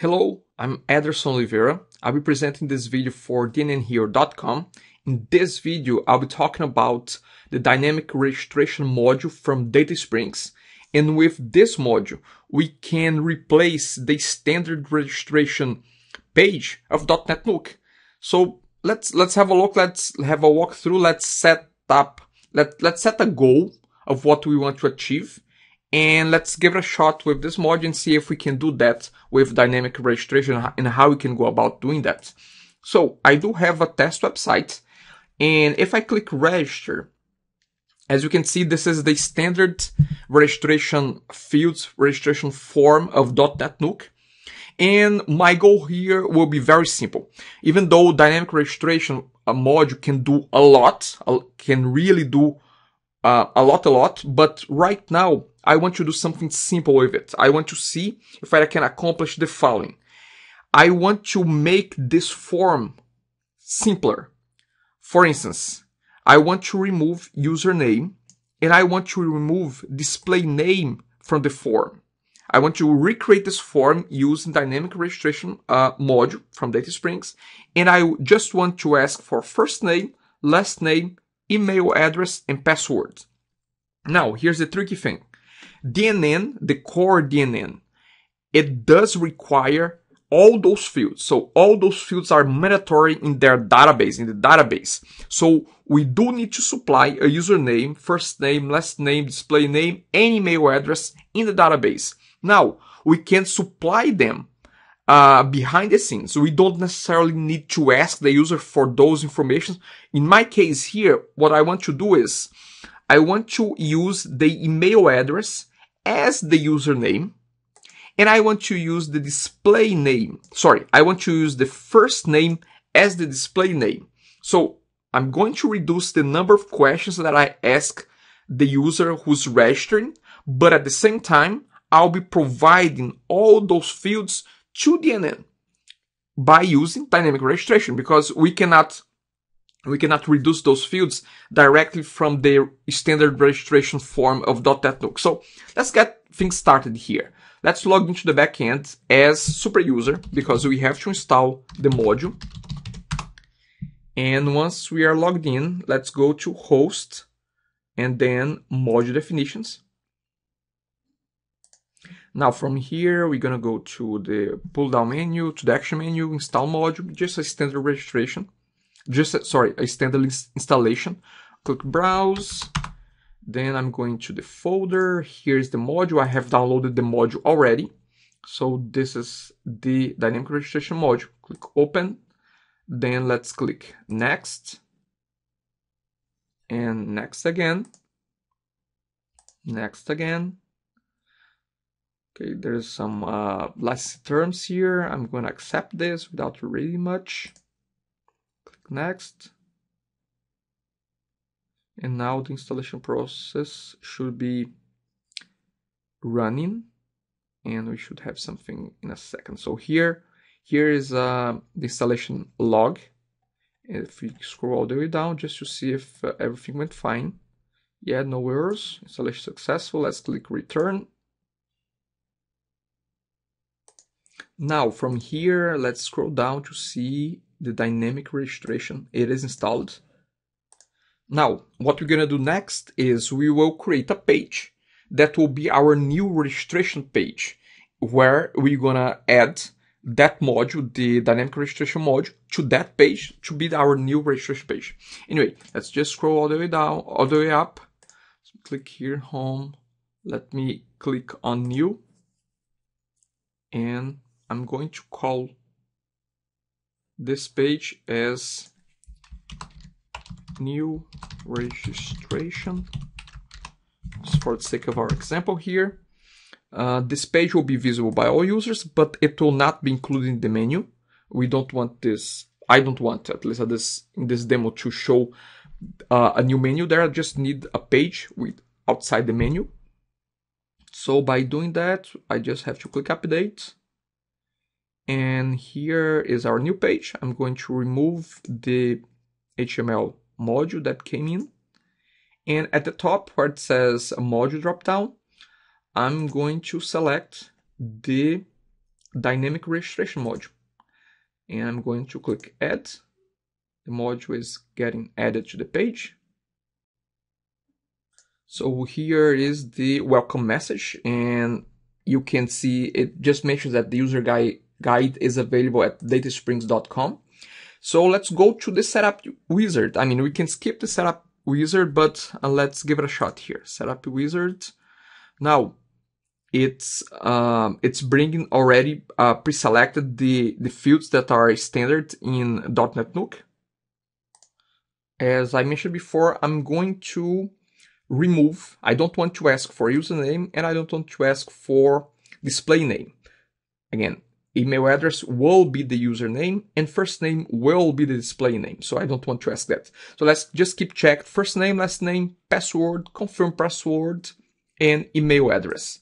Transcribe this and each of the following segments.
Hello, I'm Aderson Oliveira. I'll be presenting this video for DNNHero.com. In this video, I'll be talking about the dynamic registration module from DataSprings. And with this module, we can replace the standard registration page of DotNetNuke. So let's let's have a look. Let's have a walkthrough. Let's set up. Let let's set a goal of what we want to achieve and let's give it a shot with this mod and see if we can do that with dynamic registration and how we can go about doing that. So I do have a test website and if I click register, as you can see, this is the standard registration fields, registration form of DotNetNuke. And my goal here will be very simple. Even though dynamic registration a module can do a lot, can really do uh, a lot, a lot, but right now I want to do something simple with it. I want to see if I can accomplish the following. I want to make this form simpler. For instance, I want to remove username and I want to remove display name from the form. I want to recreate this form using dynamic registration uh, module from DataSprings. And I just want to ask for first name, last name, email address, and password. Now, here's the tricky thing. DNN, the core DNN, it does require all those fields. So all those fields are mandatory in their database, in the database. So we do need to supply a username, first name, last name, display name, and email address in the database. Now, we can supply them uh, behind the scenes. We don't necessarily need to ask the user for those information. In my case here, what I want to do is I want to use the email address as the username and I want to use the display name. Sorry, I want to use the first name as the display name. So I'm going to reduce the number of questions that I ask the user who's registering, but at the same time, I'll be providing all those fields to DNN by using dynamic registration because we cannot we cannot reduce those fields directly from the standard registration form of .NET. So let's get things started here. Let's log into the backend as super user because we have to install the module. And once we are logged in, let's go to host and then module definitions. Now from here, we're gonna go to the pull down menu, to the action menu, install module, just a standard registration just, sorry, a standard installation. Click browse. Then I'm going to the folder. Here's the module. I have downloaded the module already. So this is the dynamic registration module. Click open. Then let's click next. And next again. Next again. Okay, there's some uh, last terms here. I'm going to accept this without reading much next. And now the installation process should be running and we should have something in a second. So here, here is uh, the installation log. If we scroll all the way down just to see if uh, everything went fine. Yeah, no errors, installation successful. Let's click return. Now from here, let's scroll down to see the dynamic registration. It is installed. Now, what we're going to do next is we will create a page that will be our new registration page where we're going to add that module, the dynamic registration module, to that page to be our new registration page. Anyway, let's just scroll all the way down, all the way up. So click here, home. Let me click on new. And I'm going to call this page as new registration just for the sake of our example here. Uh, this page will be visible by all users, but it will not be included in the menu. We don't want this, I don't want, at least at this, in this demo, to show uh, a new menu there. I just need a page with outside the menu. So by doing that, I just have to click update and here is our new page. I'm going to remove the HTML module that came in. And at the top where it says a module dropdown, I'm going to select the dynamic registration module. And I'm going to click add. The module is getting added to the page. So here is the welcome message and you can see it just mentions that the user guide, guide is available at datasprings.com. So let's go to the setup wizard. I mean, we can skip the setup wizard, but uh, let's give it a shot here. Setup wizard. Now, it's um, it's bringing already uh, pre-selected the the fields that are standard in DotNetNuke. As I mentioned before, I'm going to remove. I don't want to ask for username and I don't want to ask for display name. Again, email address will be the username and first name will be the display name. So I don't want to ask that. So let's just keep check first name, last name, password, confirm password, and email address.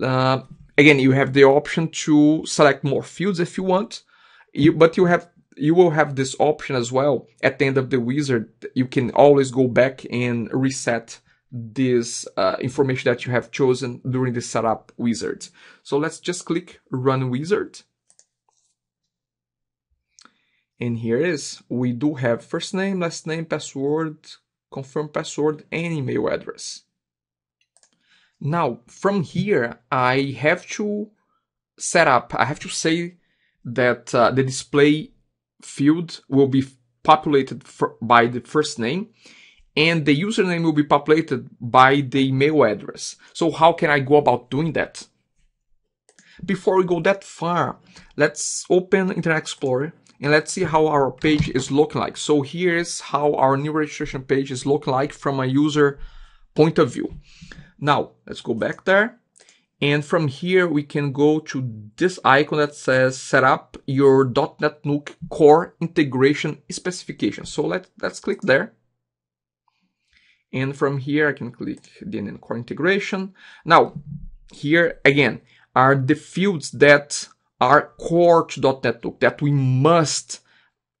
Uh, again, you have the option to select more fields if you want, you, but you have you will have this option as well at the end of the wizard. You can always go back and reset this uh, information that you have chosen during the setup wizard. So let's just click run wizard. And here it is. We do have first name, last name, password, confirm password, and email address. Now, from here, I have to set up, I have to say that uh, the display field will be populated by the first name and the username will be populated by the email address. So how can I go about doing that? Before we go that far, let's open Internet Explorer and let's see how our page is looking like. So here's how our new registration page is looking like from a user point of view. Now, let's go back there. And from here, we can go to this icon that says set up your DotNetNuke core integration specification. So let, let's click there. And from here, I can click DNN core integration. Now, here again are the fields that are core to .NET that we must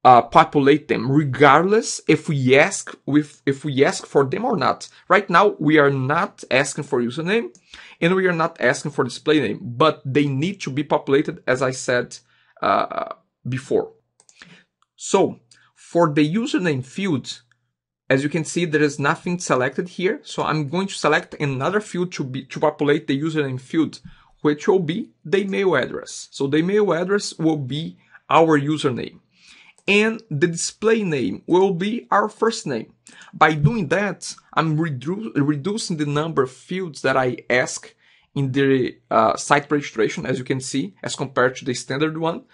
uh, populate them regardless if we ask with if we ask for them or not. Right now, we are not asking for username and we are not asking for display name, but they need to be populated as I said uh, before. So for the username field, as you can see, there is nothing selected here. So I'm going to select another field to, be, to populate the username field, which will be the email address. So the email address will be our username. And the display name will be our first name. By doing that, I'm redu reducing the number of fields that I ask in the uh, site registration, as you can see, as compared to the standard one.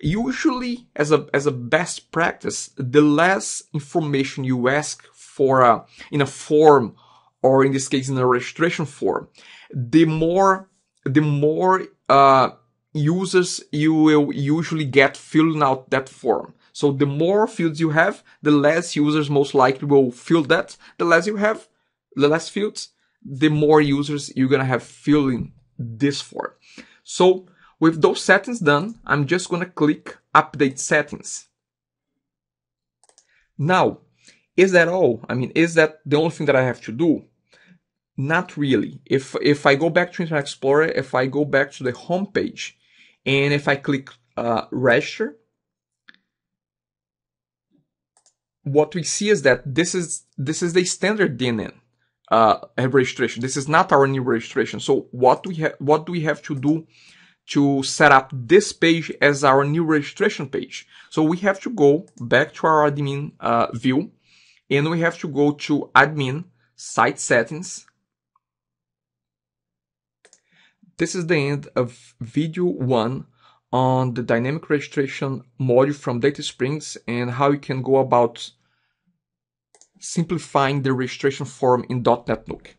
Usually, as a, as a best practice, the less information you ask for a, in a form, or in this case, in a registration form, the more, the more, uh, users you will usually get filling out that form. So the more fields you have, the less users most likely will fill that. The less you have, the less fields, the more users you're gonna have filling this form. So with those settings done, I'm just going to click update settings. Now, is that all? I mean, is that the only thing that I have to do? Not really. If, if I go back to Internet Explorer, if I go back to the home page, and if I click uh, register, what we see is that this is this is the standard DNN uh, registration. This is not our new registration. So what we have what do we have to do to set up this page as our new registration page. So we have to go back to our admin uh, view and we have to go to admin site settings. This is the end of video one on the dynamic registration module from DataSprings and how you can go about simplifying the registration form in DotNetNuke.